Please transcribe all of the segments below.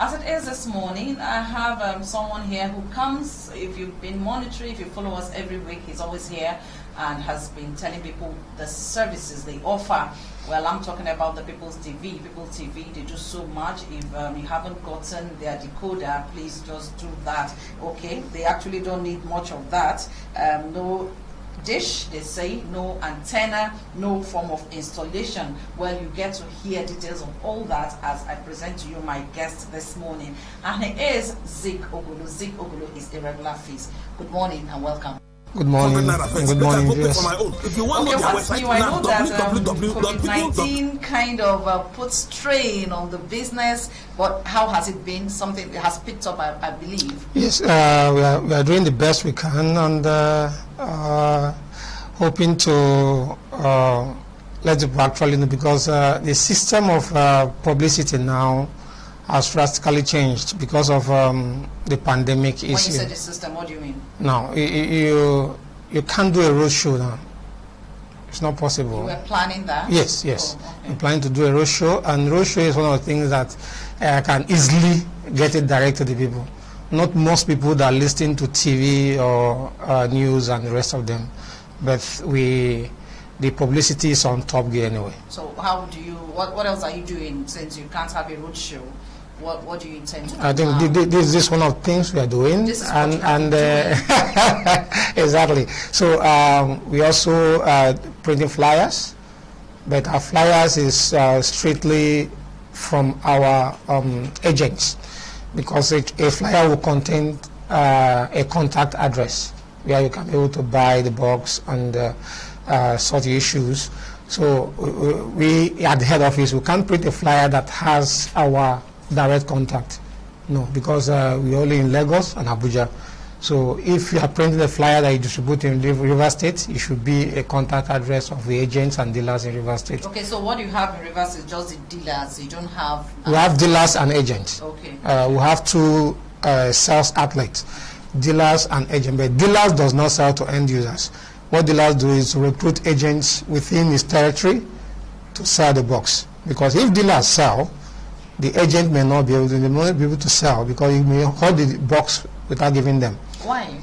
As it is this morning, I have um, someone here who comes. If you've been monitoring, if you follow us every week, he's always here and has been telling people the services they offer. Well, I'm talking about the People's TV. Pipul TV, they do so much. If um, you haven't gotten their decoder, please just do that. Okay, they actually don't need much of that. Um, no dish, they say, no antenna, no form of installation. Well, you get to hear details of all that as I present to you my guest this morning. And he is Zik Ogolo. Zik Ogolo is a regular face. Good morning and welcome. Good morning. Good morning, viewers. If you want okay, what's new? I know that um, COVID-19 kind of uh, puts strain on the business, but how has it been? Something has picked up, I, I believe. Yes, uh, we, are, we are doing the best we can and uh hoping to uh, let the actually know because uh, the system of publicity now has drastically changed because of um, the pandemic when issue. When you say the system, what do you mean? No, you, you, you can't do a roadshow now. It's not possible. You were planning that? Yes, yes. Oh, okay. I'm planning to do a roadshow, and roadshow is one of the things that uh, can easily get it direct to the people. Not most people that are listening to TV or uh, news and the rest of them, but we the publicity is on top gear anyway. So how do you? What, what else are you doing since you can't have a roadshow? What, what do you intend to do? I think this, is one of the things we are doing. This is and, and uh, exactly. So um, we also uh, printing flyers, but our flyers is uh, strictly from our um, agents because it, a flyer will contain uh, a contact address where you can be able to buy the box and uh, uh, sort the issues. So we at the head office we can't print a flyer that has our direct contact. No, because uh, we're only in Lagos and Abuja. So if you are printing a flyer that you distribute in River State, it should be a contact address of the agents and dealers in River State. Okay, so what you have in River State is just the dealers. You don't have. We have dealers and agents. Okay. Uh, we have two uh, sales outlets, dealers and agents. But dealers does not sell to end users. What dealers do is recruit agents within his territory to sell the box. Because if dealers sell, the agent may not be able to, may not be able to sell because he may hold the box without giving them. Why?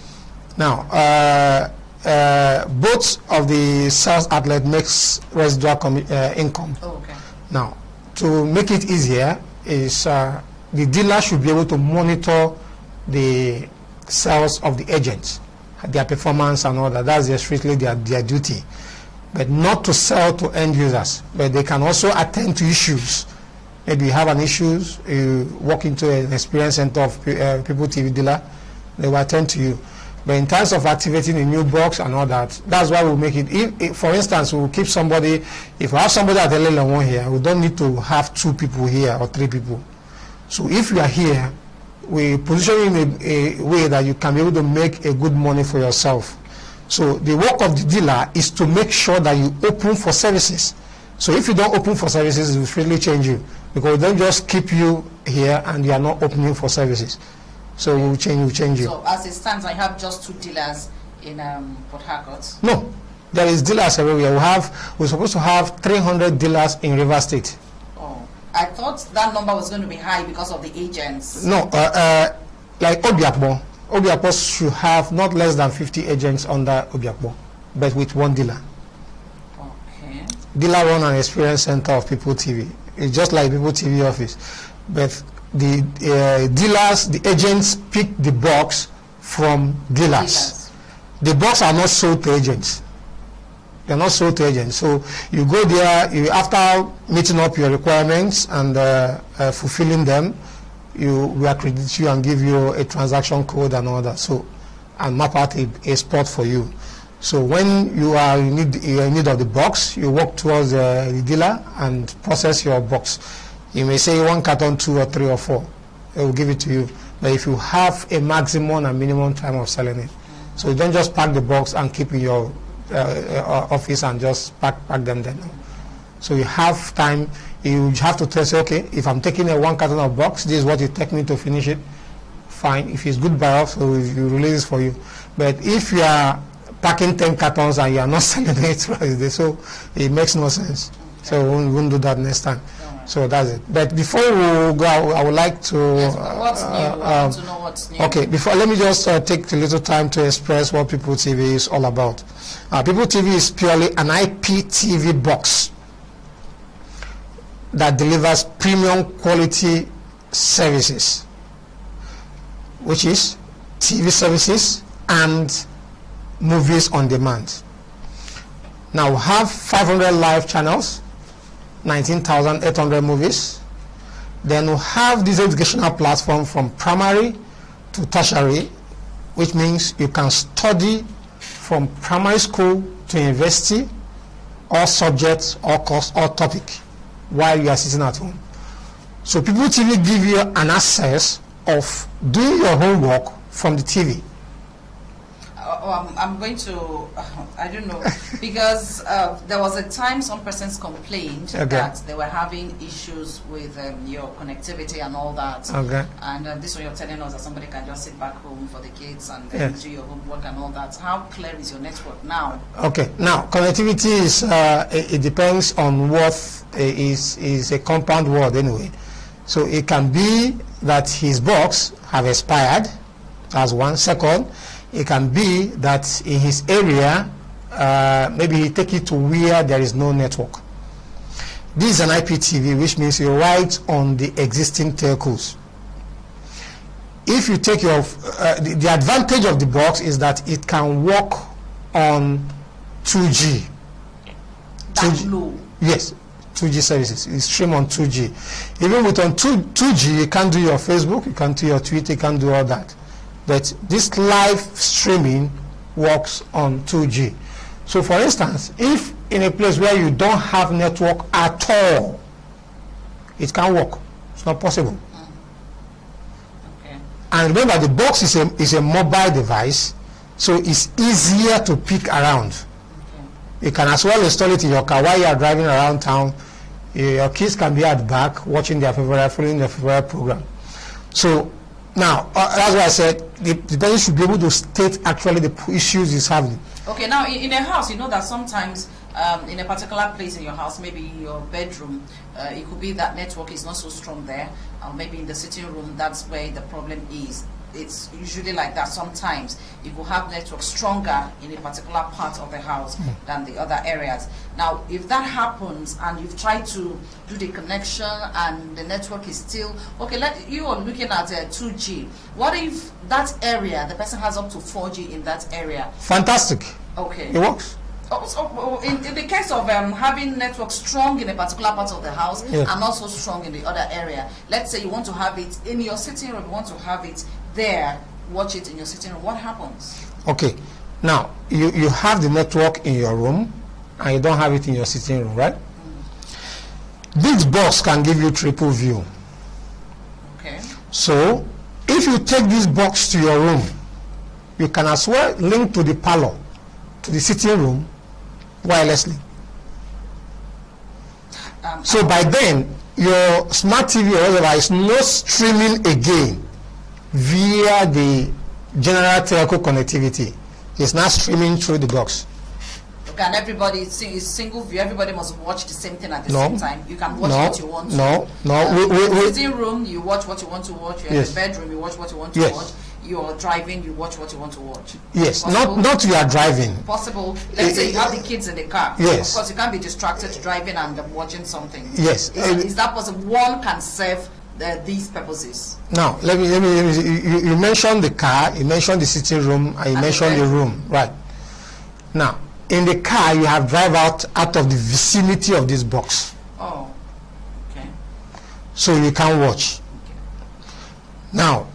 Now, uh, uh, both of the sales outlet makes residual uh, income. Oh, okay. Now, to make it easier, is uh, the dealer should be able to monitor the sales of the agents, their performance and all that. That's strictly their, their duty. But not to sell to end users. But they can also attend to issues maybe you have an issue, you walk into an experience center of uh, Pipul TV dealer, they will attend to you. But in terms of activating a new box and all that, that's why we we'll make it. If, if, for instance, we will keep somebody, if we have somebody at the level one here, we don't need to have two people here or three people. So if you are here, we position you in a, a way that you can be able to make a good money for yourself. So the work of the dealer is to make sure that you open for services. So if you don't open for services, it will really change you because they don't just keep you here and you are not opening for services. So we will change, we'll change you. So as it stands, I have just two dealers in um, Port Harcourt. No, there is dealers everywhere. We have we're supposed to have 300 dealers in River State. Oh, I thought that number was going to be high because of the agents. No, uh, uh, like Obiakbo, Obiakbo should have not less than 50 agents under Obiakbo, but with one dealer. Okay. Dealer run an experience center of People TV. It's just like people TV office. But the uh, dealers, the agents pick the box from dealers. dealers. The box are not sold to agents. They're not sold to agents. So you go there, you, after meeting up your requirements and uh, uh, fulfilling them, you we accredit you and give you a transaction code and all that. So and map out a, a spot for you. So when you are in need, in need of the box, you walk towards uh, the dealer and process your box. You may say one carton, two or three or four. They will give it to you. But if you have a maximum and minimum time of selling it, so you don't just pack the box and keep in your uh, uh, office and just pack, pack them there. So you have time. You have to test, okay, if I'm taking a one carton of box, this is what it takes me to finish it. Fine. If it's good buy off, so you release it for you. But if you are packing 10 cartons and you are not selling it so it makes no sense. So we won't, do that next time. So that's it. But before we go, I would like to. Yes, what's new? uh, I want um, to know what's new. Okay, before let me just uh, take a little time to express what Pipul TV is all about. Uh, Pipul TV is purely an IPTV box that delivers premium quality services, which is TV services and movies on demand. Now we have 500 live channels, 19,800 movies. Then we have this educational platform from primary to tertiary, which means you can study from primary school to university, all subjects, all course, all topic, while you are sitting at home. So Pipul TV give you an access of doing your homework from the TV. Uh, oh, I'm, I'm going to, I don't know, because uh, there was a time some persons complained Okay. that they were having issues with um, your connectivity and all that. Okay. And uh, this one you're telling us that somebody can just sit back home for the kids and Yes. do your homework and all that. How clear is your network now? Okay. Now, connectivity is uh, it, it depends on what uh, is is a compound word anyway. So it can be that his box have expired. That's one. Second, it can be that in his area, uh, maybe he take it to where there is no network. This is an IPTV, which means you write on the existing telcos. If you take your, uh, the, the advantage of the box is that it can work on 2G. That 2G. low. Yes, 2G services. It's stream on 2G. Even with on 2, 2G, you can do your Facebook, you can do your Twitter, you can do all that. But this live streaming works on 2G. So for instance, if in a place where you don't have network at all, it can't work. It's not possible. Okay. And remember, the box is a, is a mobile device, so it's easier to pick around. Okay. You can as well install it in your car while you are driving around town. Eh, your kids can be at back watching their favorite, following their favorite program. So now, uh, that's why I said the, the person should be able to state actually the issues he's having. Okay, now in, in a house, you know that sometimes um, in a particular place in your house, maybe your bedroom, uh, it could be that network is not so strong there, or maybe in the sitting room, that's where the problem is. It's usually like that. Sometimes you could have network stronger in a particular part of the house than the other areas. Now, if that happens and you've tried to do the connection and the network is still okay, let you are looking at uh, 2G. What if that area, the person has up to 4G in that area? Fantastic. Okay. It works. Oh, so, oh, in, in the case of um, having network strong in a particular part of the house Yeah. and also strong in the other area, let's say you want to have it in your sitting room, you want to have it there, watch it in your sitting room, what happens? Okay. Now, you, you have the network in your room and you don't have it in your sitting room, right? This box can give you triple view. Okay. So, if you take this box to your room, you can as well link to the parlor, to the sitting room, wirelessly. Um, So by then, your smart TV or whatever is not streaming again via the general telco connectivity. It's not streaming through the box. okay, and everybody is sing- is single view, everybody must watch the same thing at the No. same time. You can watch No, what you want to. no, no, we- we- in the sitting room, you watch what you want to watch. You're Yes. in the bedroom, you watch what you want to Yes. watch. You're driving, you watch what you want to watch. Yes, Possible? not not you are driving. possible. Let's say you have the kids in the car. Yes. Of course, you can't be distracted driving and watching something. Yes. Is, Eh, is that possible? One can serve the, these purposes. Now, let me, let me, let me you, you- mentioned the car, you mentioned the sitting room, and you And mentioned the bedroom. room, right? Now, in the car, you have drive out out of the vicinity of this box, Oh, okay. so you can watch. Okay. Now,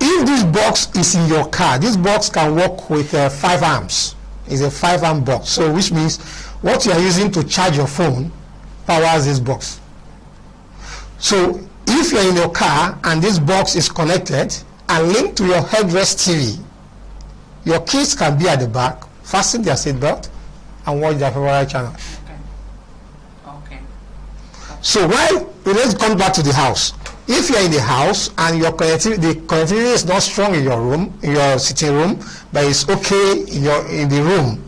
if this box is in your car, this box can work with uh, five amps. It's a five amp box, so which means what you are using to charge your phone powers this box. So if you're in your car and this box is connected and linked to your headrest TV, your kids can be at the back, fasten their seatbelt, and watch their favorite channel. Okay. Okay. So while let's come back to the house. If you're in the house and your connectivity, the connectivity is not strong in your room, in your sitting room, but it's okay in your in the room,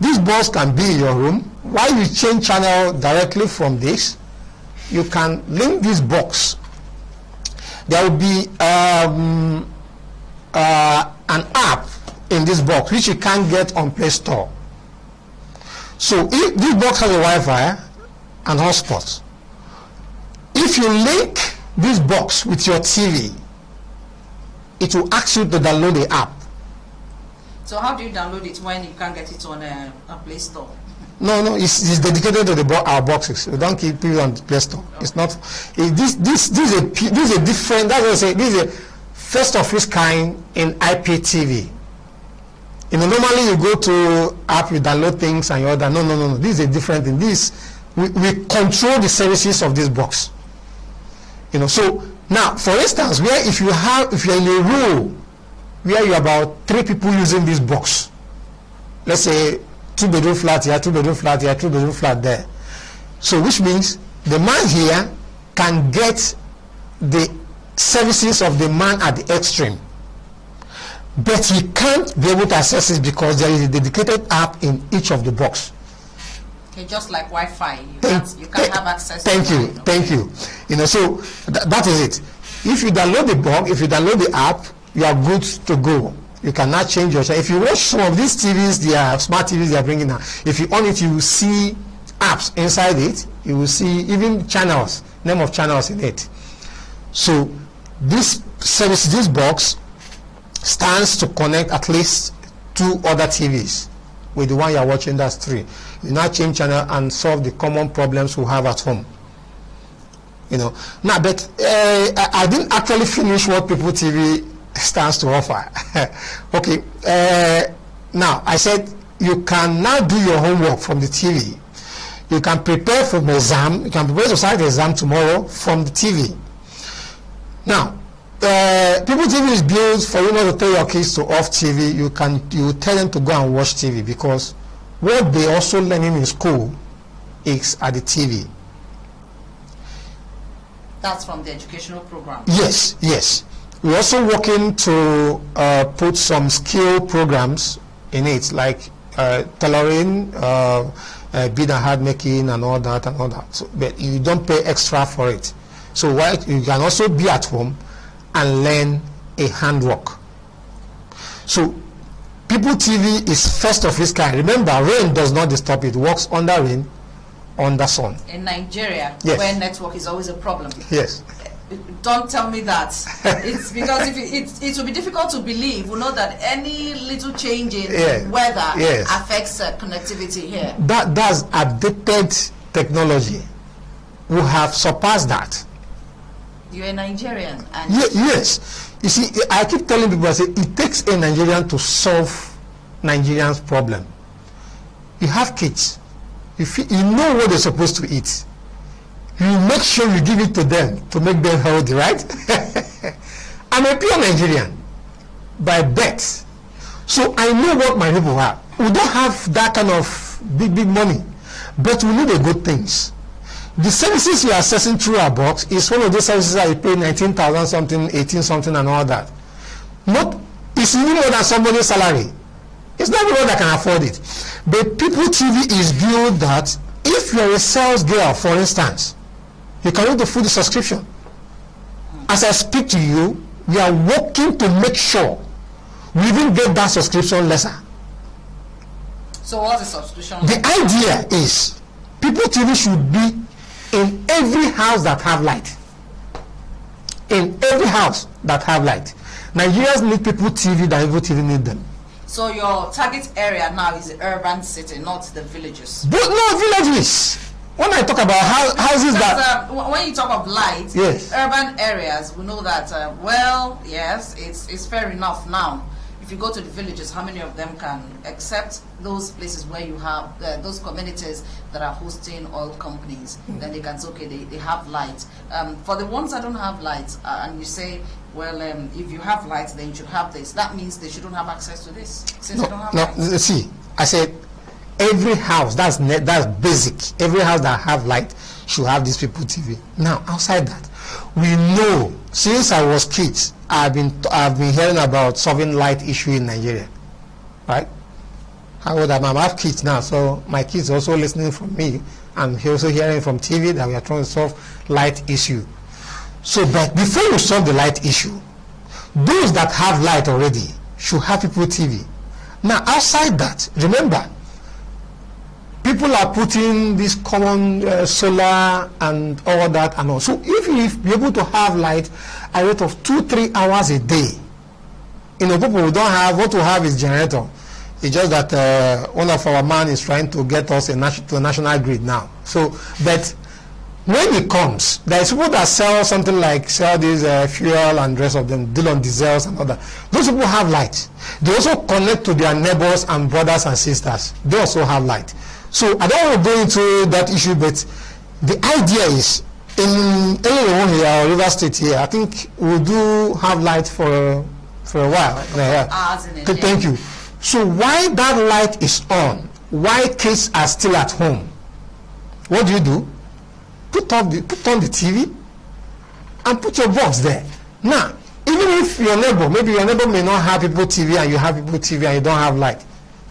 this box can be in your room. While you change channel directly from this, you can link this box. There will be um, uh, an app in this box which you can't get on Play Store. So if this box has a Wi-Fi and hotspot, if you link this box with your TV, it will ask you to download the app. So how do you download it when you can't get it on a, a Play Store? No, no, it's, it's dedicated to the bo our boxes. We don't keep it on the Play Store. It's not. It, this this this is a this is a different. That's what I say. This is a first of its kind in IPTV. You know, normally you go to app, you download things and you order. No, no, no, no. This is a different thing. This we, we control the services of this box. You know, so now, for instance, where if you have if you're in a row where you're about three people using this box, let's say two bedroom flat here, two bedroom flat here, two bedroom flat there. So which means the man here can get the services of the man at the extreme. But he can't be able to access it because there is a dedicated app in each of the box. Okay, just like Wi-Fi, you thank, can't, you can't have access thank you, Thank you, You know, so th that is it. If you download the box, if you download the app, you are good to go. You cannot change your channel. If you watch some of these TVs, they are smart TVs they are bringing now. If you on it, you will see apps inside it. You will see even channels, name of channels in it. So this service, this box stands to connect at least two other TVs with the one you are watching. That's three. You now change channel and solve the common problems we have at home. You know. Now, but uh, I, I didn't actually finish what Pipul TV stands to offer. okay. Uh, now, I said you can now do your homework from the TV. You can prepare for the exam. You can prepare the exam tomorrow from the TV. Now, uh, Pipul TV is built for you not to tell your kids to off TV. You can you tell them to go and watch TV because what they also learning in school is at the TV. That's from the educational program. Yes, yes. We're also working to uh, put some skill programs in it, like uh, tailoring, uh, uh, bead and hard making, and all that and all that. So, but you don't pay extra for it. So while you can also be at home and learn a handwork. So Pipul TV is first of its kind. Remember, rain does not disturb it. It works under rain, under sun. In Nigeria, yes. where network is always a problem. Yes don't tell me that. it's because if it, it, it, will be difficult to believe. We know that any little change in yeah. weather yes. affects uh, connectivity here. That that's updated technology. We have surpassed that. You're a Nigerian, and Ye yes. You see, I keep telling people, I say it takes a Nigerian to solve Nigerians' problem. You have kids. You, you know what they're supposed to eat you make sure you give it to them to make them healthy, right? I'm a pure Nigerian by birth. So I know what my people have. We don't have that kind of big, big money, but we need the good things. The services you are accessing through our box is one of those services that you pay 19,000 something, 18 something and all that. Not, it's even more than somebody's salary. It's not everyone that can afford it. But People TV is built that if you're a sales girl, for instance, you can read the full subscription. As I speak to you, we are working to make sure we even get that subscription lesser. So what's the subscription? The idea is Pipul TV should be in every house that have light. In every house that have light. Nigerians need Pipul TV than Pipul TV need them. So your target area now is the urban city, not the villages. But no villages when I talk about houses that uh, when you talk of light, yes. urban areas, we know that uh, well, yes, it's it's fair enough now. If you go to the villages, how many of them can accept those places where you have uh, those communities that are hosting oil companies? Mm. Then they can say, okay, they, they have light. Um, for the ones that don't have light, uh, and you say, well, um, if you have light, then you should have this. That means they shouldn't have access to this since no, they don't have no, light. See, I said every house that's that's basic every house that have light should have this Pipul tv now outside that we know since i was kids i've been i've been hearing about solving light issue in nigeria right how old am i have kids now so my kids also listening from me and he also hearing from TV that we are trying to solve light issue. So, but before you solve the light issue, those that have light already should have Pipul TV. Now, outside that, remember, people are putting this common uh, solar and all that and all. So if you be able to have light a rate of two, three hours a day, you know, people who don't have, what we have is generator. It's just that uh, one of our man is trying to get us a to a national grid now. So, but when it comes, there is people that sell something like sell this uh, fuel and rest of them, deal on diesels and other. Those people have light. They also connect to their neighbors and brothers and sisters. They also have light. So I don't want to go into that issue, but the idea is in Illinois here or River State here, I think we do have light for for a while. Yeah. Thank you. So why that light is on? Why kids are still at home? What do you do? Put on the put on the TV and put your box there. Now, even if your neighbor, maybe your neighbor may not have people TV and you have people TV and you don't have light,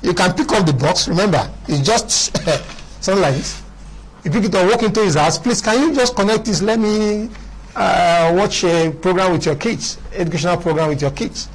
you can pick up the box. Remember, it's just something like this. You pick it up, walk into his house. Please, can you just connect this? Let me uh, watch a program with your kids, educational program with your kids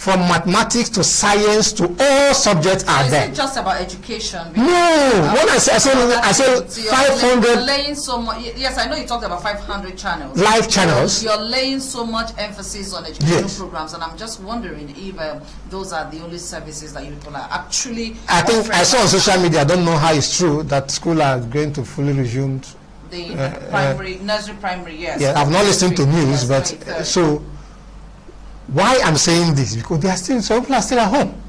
from mathematics to science to all subjects are is there. Is it just about education? No, when I say I say, I say five hundred. laying so much. Yes, I know you talked about five hundred channels. Live channels. You're, you're, laying so much emphasis on educational yes. programs, and I'm just wondering if um, those are the only services that you people are actually. I think I saw on social media. I don't know how it's true that school are going to fully resume. The uh, primary, uh, nursery, primary, yes. Yeah, I've not listened to news, but so why I'm saying this? Because they are still, some people are still at home.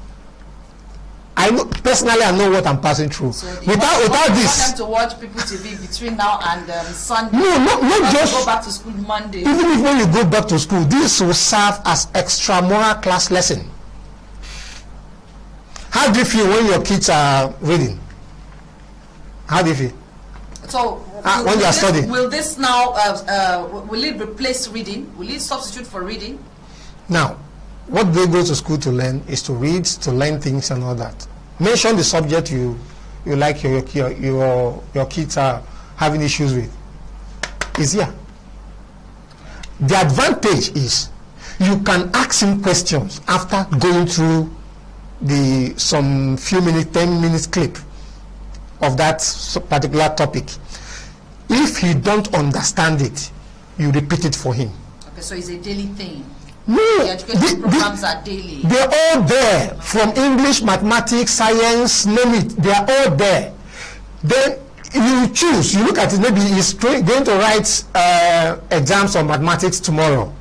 I know personally, I know what I'm passing through. So without want, without this, to watch Pipul TV between now and um, Sunday. No, not not just go back to school Monday. Even if when you go back to school, this will serve as extra moral class lesson. How do you feel when your kids are reading? How do you feel? So uh, when you are this, studying, will this now uh, uh, will it replace reading? Will it substitute for reading? Now, what they go to school to learn is to read, to learn things and all that. Mention the subject you you like your your your, your kids are having issues with. Is here. The advantage is you can ask him questions after going through the some few minutes, ten minutes clip of that particular topic. If he don't understand it, you repeat it for him. Okay, so it's a daily thing. No, the education the, programs the, are daily. They're all there from English, mathematics, science, name it. They are all there. Then you choose. You look at it. Maybe he's going to write uh, exams on mathematics tomorrow.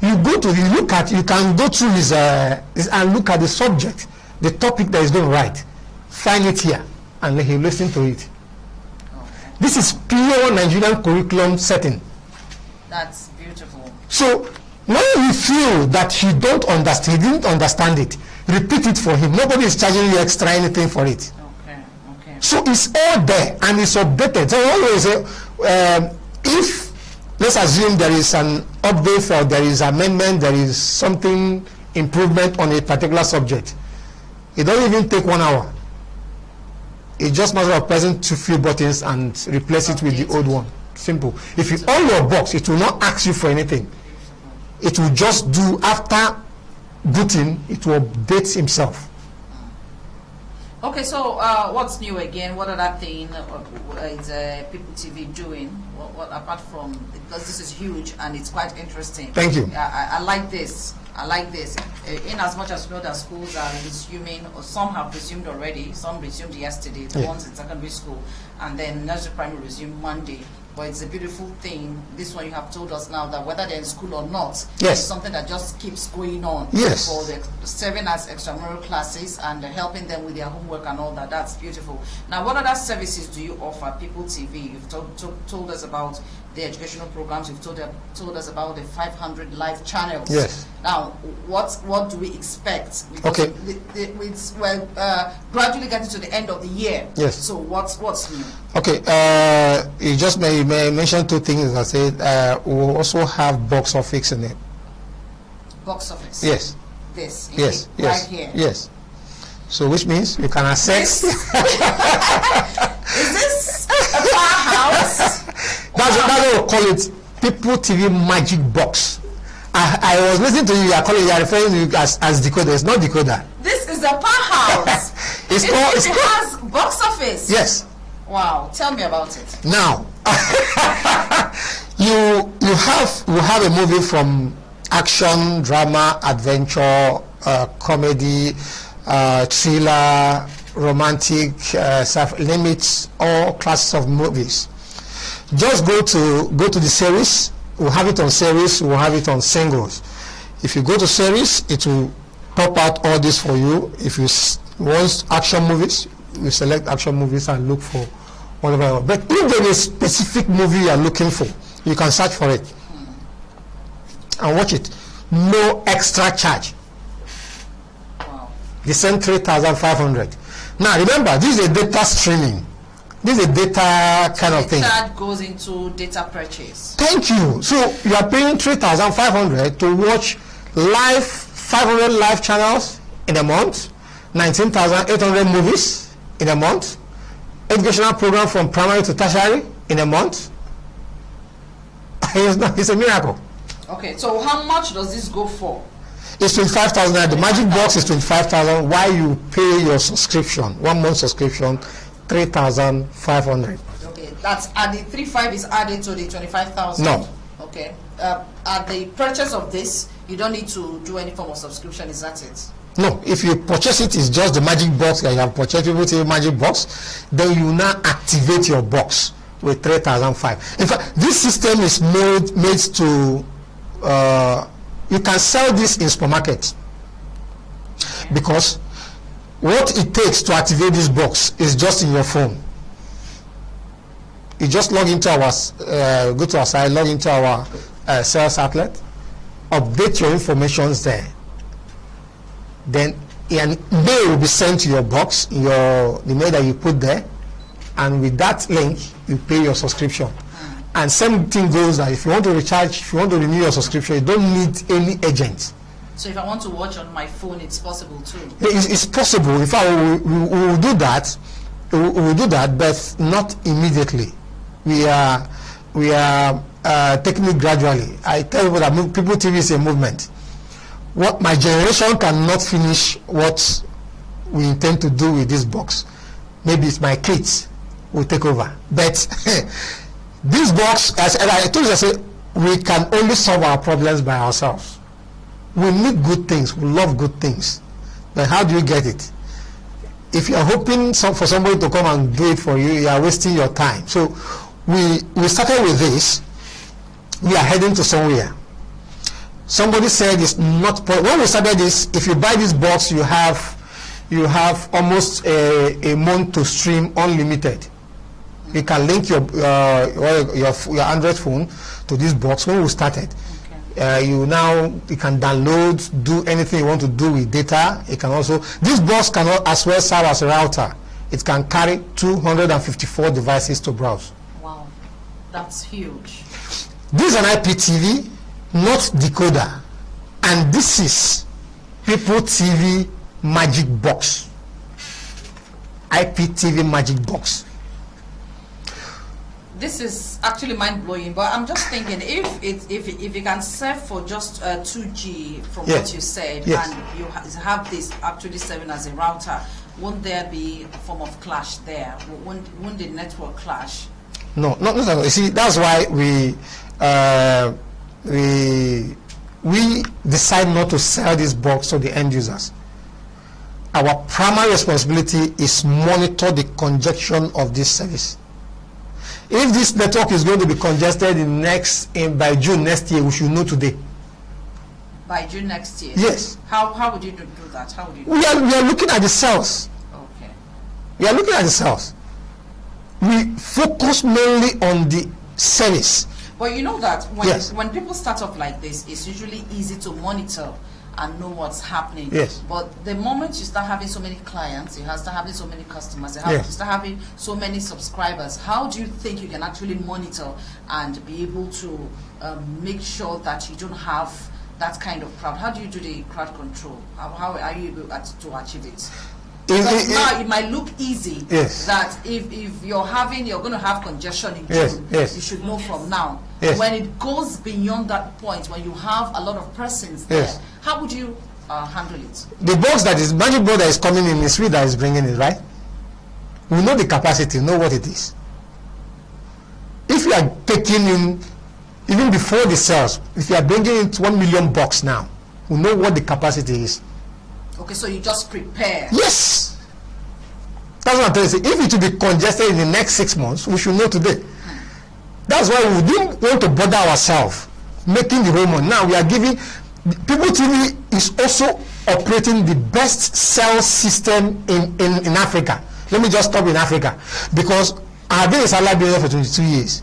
You go to you look at you can go through his, uh, his and look at the subject, the topic that he's going to write. Find it here and let him listen to it. Okay. This is pure Nigerian curriculum setting. That's beautiful. So when you feel that he don't understand, he didn't understand it, repeat it for him. Nobody is charging you extra anything for it. Okay, okay. So it's all there and it's updated. So always say, um, if let's assume there is an update or there is amendment, there is something improvement on a particular subject, it doesn't even take one hour. It's just matter of pressing two few buttons and replace it with the old one. Simple. If you on your box, it will not ask you for anything it will just do after booting it will update himself okay so uh, what's new again what other thing uh, is uh, Pipul tv doing what, what, apart from because this is huge and it's quite interesting thank you i, I like this I like this. Uh, in as much as we know that schools are resuming, or some have resumed already, some resumed yesterday, the yeah. ones in secondary school, and then nursery primary resumed Monday. But it's a beautiful thing. This one you have told us now that whether they're in school or not, yes. it's something that just keeps going on. Yes. For the serving as extramural classes and helping them with their homework and all that. That's beautiful. Now, what other services do you offer? Pipul TV. You've told, told us about the educational programs. You've told, told us about the 500 live channels. Yes. Now, what what do we expect? Because okay. The, the, it's, well, uh, gradually getting to the end of the year. Yes. So what's what's new? Okay. Uh, you just may, may mention two things. I said uh, we also have box office in it. Box office. Yes. This. Yes. Yes. Right here. Yes. So which means you can access. Is this. That's, that's what we call it Pipul TV Magic Box. I, I was listening to you, you are calling, you are referring to you as, as decoder. It's not decoder. This is a powerhouse. It's it, called- it it's called- has box office. Yes. Wow. Tell me about it. Now, you you have you have a movie from action, drama, adventure, uh, comedy, uh, thriller, romantic, uh, name it all classes of movies. Just go to go to the series. We'll have it on series. We'll have it on singles. If you go to series, it will pop out all this for you. If you want action movies, you select action movies and look for whatever. But if there is a specific movie you are looking for, you can search for it and watch it. No extra charge. Wow. The same 3,500. Now remember, this is a data streaming. This is a data kind of thing. That goes into data purchase. Thank you. So you are paying 3,500 to watch live 500 live channels in a month, 19,800 movies in a month, educational program from primary to tertiary in a month. It's, not, it's a miracle. Okay. So how much does this go for? It's 25,000. The magic box is 25,000 Why you pay your subscription, one month subscription, 3,500. Okay. That's at the three five is added to the twenty five thousand. No. Okay. Uh, at the purchase of this, you don't need to do any form of subscription. Is that it? No, if you purchase it, it's just the magic box that you have purchased people TV magic box. Then you now activate your box with 3005. In fact, this system is made made to uh, you can sell this in supermarket because what it takes to activate this box is just in your phone. You just log into our uh, go to our site, log into our uh, sales outlet, update your informations there then an mail will be sent to your box, your the mail that you put there, and with that link you pay your subscription. And same thing goes that if you want to recharge, if you want to renew your subscription, you don't need any agent. So if I want to watch on my phone, it's possible too. It's, it's possible. In fact, we, we, we will do that. We will, do that, but not immediately. We are we are uh, taking it gradually. I tell you that Pipul TV is a movement. What my generation cannot finish what we intend to do with this box. Maybe it's my kids will take over. But this box, as I told you, I said, we can only solve our problems by ourselves. We need good things. We love good things. But how do you get it? If you are hoping some, for somebody to come and do it for you, you are wasting your time. So we we started with this. We are heading to somewhere. Somebody said it's not when we started this. If you buy this box, you have you have almost a, a month to stream unlimited. You can link your uh, your your Android phone to this box. When we started, uh, you now you can download, do anything you want to do with data. It can also this box can as well serve as a router. It can carry 254 devices to browse. Wow, that's huge. This is an IPTV, not decoder, and this is People TV Magic Box. IPTV Magic Box. This is actually mind blowing, but I'm just thinking if it if if you can serve for just uh, 2G from Yes. what you said, Yes. and you ha- have this actually serving as a router, won't there be a form of clash there? Won't, won't the network clash? No, no, no, all. You see, that's why we uh, we we decide not to sell this box to the end users. Our primary responsibility is monitor the congestion of this service. If this network is going to be congested in next in by June next year, we should know today. By June next year? Yes. How, how would you do, do that? How would you do We are we are looking at the cells. Okay. We are looking at the cells. We focus mainly on the service. But you know that when, Yes. when people start off like this, it's usually easy to monitor and know what's happening. Yes. But the moment you start having so many clients, you have start having so many customers, you, have, Yes. you start having so many subscribers, how do you think you can actually monitor and be able to um, make sure that you don't have that kind of crowd? How do you do the crowd control? How, how are you able to achieve it? Because now it might look easy yes. that if, if you're having you're going to have congestion in yes, June, yes. you should know from now. Yes. When it goes beyond that point, when you have a lot of persons there, Yes. how would you uh, handle it? The box that is magic that is coming in is we that is bringing it, right? We know the capacity, know what it is. If you are taking in, even before the sales, if you are bringing in one million box now, we know what the capacity is. Okay, so you just prepare. Yes. That's what I'm telling you. If it will be congested in the next six months, we should know today. That's why we didn't want to bother ourselves making the money. Now we are giving People TV is also operating the best sales system in, in, in Africa. Let me just stop in Africa because I have been a salary builder for 22 years.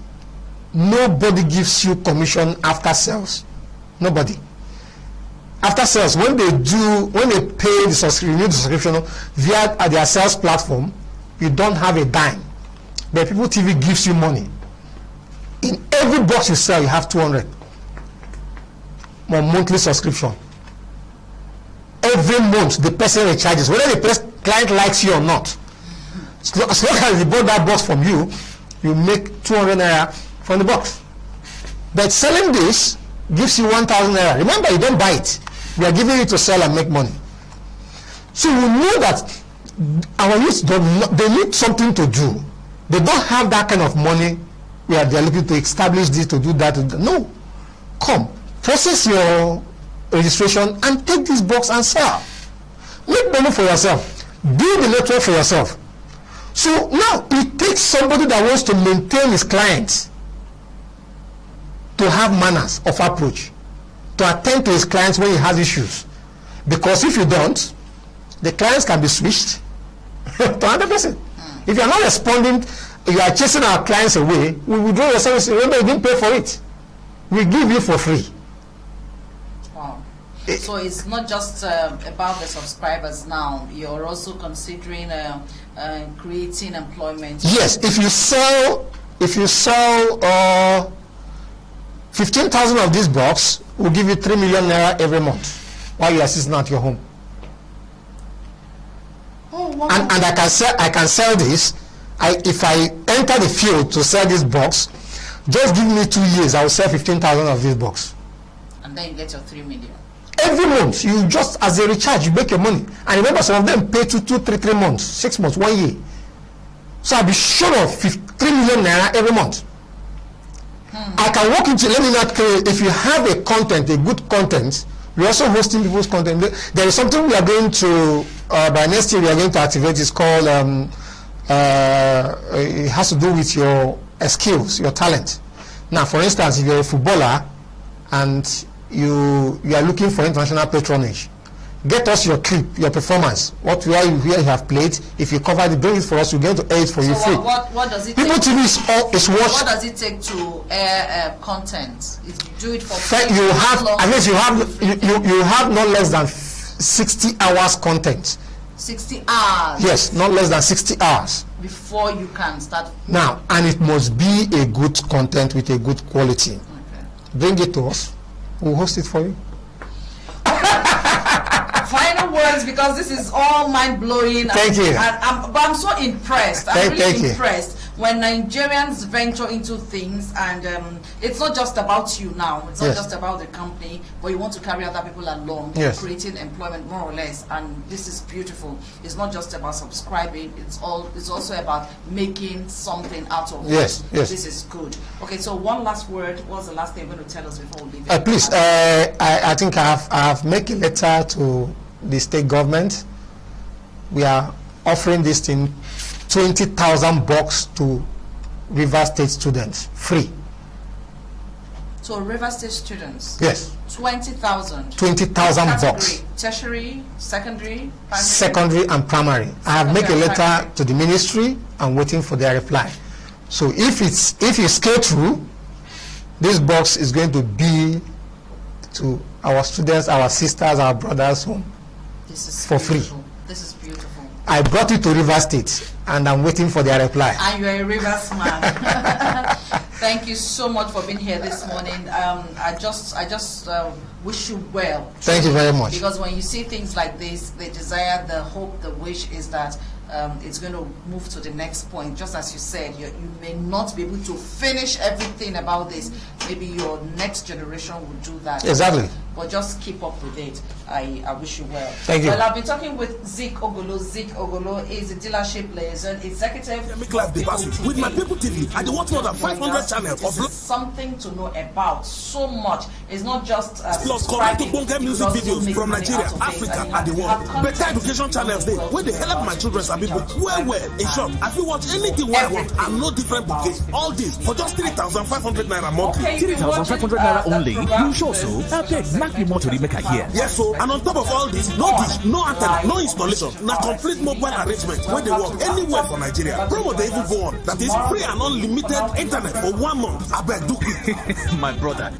Nobody gives you commission after sales. Nobody. After sales, when they do, when they pay the subscription, the subscription via their sales platform, you don't have a dime. But Pipul TV gives you money. In every box you sell, you have 200 on monthly subscription. Every month, the person recharges, whether the client likes you or not. As long as they bought that box from you, you make 200 naira from the box. But selling this gives you 1,000 naira. Remember, you don't buy it. We are giving it to sell and make money. So we know that our youth don't, they need something to do. They don't have that kind of money where they are looking to establish this. To do that. No. Come, process your registration and take this box and sell. Make money for yourself. Build the network for yourself. So now it takes somebody that wants to maintain his clients to have manners of approach, to attend to his clients when he has issues. Because if you don't, the clients can be switched to another person. If you are not responding, you are chasing our clients away, we will withdraw your service. Remember, you didn't pay for it. We give you for free. Wow. Eh. So it's not just uh, about the subscribers now. You're also considering uh, uh, creating employment. Yes, if you sell, if you sell uh, fifteen thousand of these box, we'll give you three million naira every month while you are sitting at your home. Oh, wow. And and I can sell, I can sell this. I if I enter the field to sell this box, just give me two years, I will sell fifteen thousand of this box. and then you get your three million. Every month, you just as a recharge, you make your money. And remember, some of them pay two, two, three, three months, six months, one year. So I'll be sure of 50, 3 million naira every month. I can walk into, let me not tell if you have a content, a good content, we're also hosting people's content. There is something we are going to, uh, by next year, we are going to activate. It's called, um, uh, it has to do with your uh, skills, your talent. Now, for instance, if you're a footballer and you, you are looking for international patronage, get us your clip, your performance, what where you, where you have played. If you cover it, bring it for us, we're going to air it for So you free. what, what, what does it People take? TV is, all, is What watched. does it take to air uh, content? If you do it for free, you have at least you have you, you, you have not less than 60 hours content 60 hours yes not less than 60 hours before you can start. now and it must be a good content with a good quality Okay. bring it to us we'll host it for you Words because this is all mind blowing. Thank you. And I'm, but I'm so impressed. I'm Thank- really thank you. impressed when Nigerians venture into things, and um, it's not just about you now. It's not Yes. just about the company, but you want to carry other people along, Yes. creating employment more or less. And this is beautiful. It's not just about subscribing. It's all. It's also about making something out of Yes, it. yes. This is good. Okay, so one last word. What's the last thing you're going to tell us before we leave? uh, please uh, I, I think I have, I have made a letter to the state government we are offering this thing 20,000 bucks to River State students free So River State students. yes 20,000. 20,000 Category, bucks Tertiary, secondary, primary. secondary and primary. I have made a letter primary. to the ministry. I'm waiting for their reply. So if it's if you scale through, this box is going to be to our students, our sisters, our brothers home. For free. This is beautiful. I brought it to River State, and I'm waiting for their reply. And you're a Rivers man. Thank you so much for being here this morning. Um, I just, I just uh, wish you well. Thank you very much. Because when you see things like this, the desire, the hope, the wish is that um, it's going to move to the next point. Just as you said, you, you may not be able to finish everything about this. Maybe your next generation will do that. Exactly. But just keep up with it. I, I wish you well. Thank you. Well, I've been talking with Zeke Ogolo. Zeke Ogolo is a dealership liaison executive. Make life the best. With my Pipul TV, I do watch more than 500 channels This of is something to know about so much. It's not just uh, plus correct subscribing, bonga music videos from Nigeria, out of it, Africa, and the world. have Better education channels know where well wey dey help my about children sabi it. book well well. In short, I fit watch anything wey I want and no different bouquet. All this for just 3,500 naira monthly. Okay, you've been watching, 3,500 uh, naira only. You sure so? Abeg, me more to the make I hear. Yes, so and on top of all this, no dish, no antenna, no installation. Na complete mobile arrangement wey dey work anywhere for Nigeria. Promo dey even go on. That is free and unlimited internet for one month. Abeg do quick. My brother.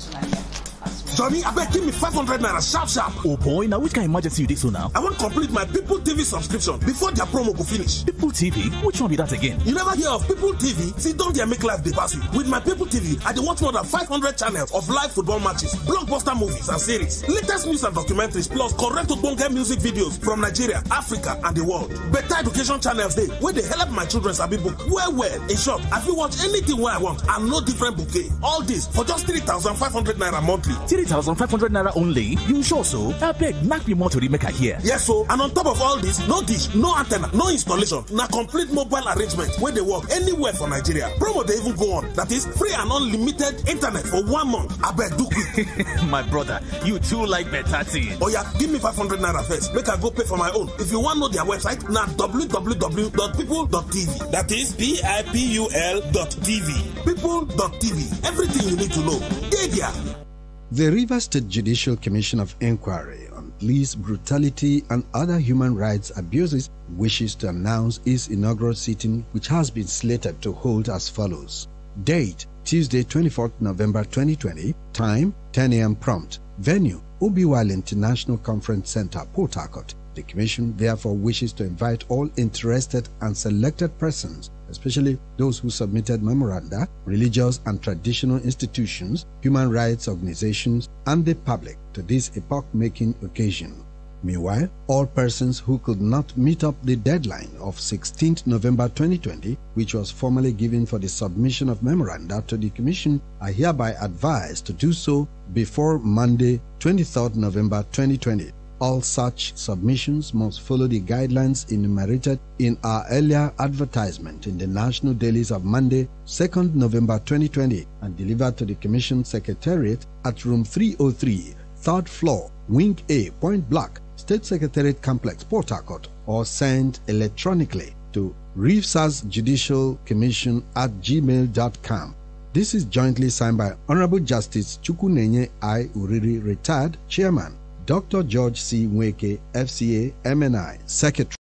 Johnny, I abeg give me 500 naira sharp sharp. Oh boy, now which kind of emergency you dey so now? I wan complete my Pipul TV subscription before their promo go finish. Pipul TV? Which one be that again? You never hear of Pipul TV? See, don't they make life dey pass you? With my Pipul TV, I dey watch more than 500 channels of live football matches, blockbuster movies and series, latest news and documentaries, plus correct ogbonge music videos from Nigeria, Africa and the world. Better education channels dey wey dey help my children sabi book well well. In short, I fit watch anything wey I want and no different bouquet. All this for just 3,500 naira monthly. 3,500 naira only. You sure so? I beg, knack me more to the make I hear. Yes, so and on top of all this, no dish, no antenna, no installation, na complete mobile arrangement where they work anywhere for Nigeria. Promo they even go on. That is free and unlimited internet for one month. Abeg do quick. My brother, you too like better thing. yeah, give me 500 naira first. Make I go pay for my own. If you wan know their website, na www.pipul.tv. That is P-I-P-U-L dot TV. Pipul.tv. Everything you need to know. There. The River State Judicial Commission of Inquiry on Police Brutality and Other Human Rights Abuses wishes to announce its inaugural sitting, which has been slated to hold as follows. Date Tuesday, 24th November 2020. Time 10 a.m. prompt. Venue Obi Wali International Conference Center, Port Harcourt. The Commission therefore wishes to invite all interested and selected persons, especially those who submitted memoranda, religious and traditional institutions, human rights organizations, and the public to this epoch-making occasion. Meanwhile, all persons who could not meet up the deadline of 16th November 2020, which was formally given for the submission of memoranda to the Commission, are hereby advised to do so before Monday, 23rd November 2020. All such submissions must follow the guidelines enumerated in our earlier advertisement in the national dailies of Monday, 2nd November 2020, and delivered to the Commission Secretariat at room 303, third floor, Wing A, Point Black, State Secretariat Complex, Port Harcourt, or sent electronically to Reefsas Judicial Commission at gmail.com. This is jointly signed by Honorable Justice Chukwunenye I. Uriri, retired chairman, Dr. George C. Nweke, FCA, MNI, Secretary.